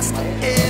past.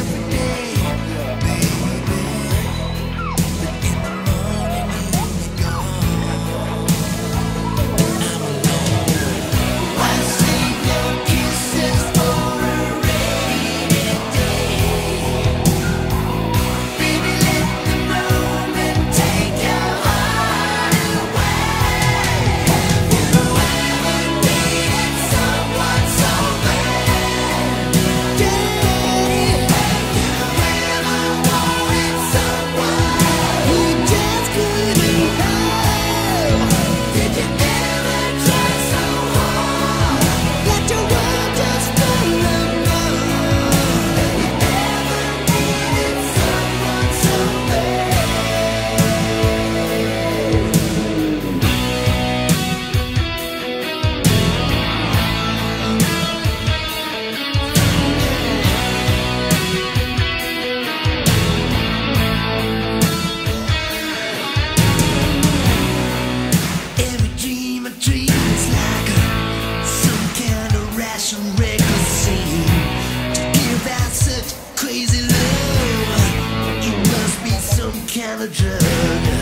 intelligent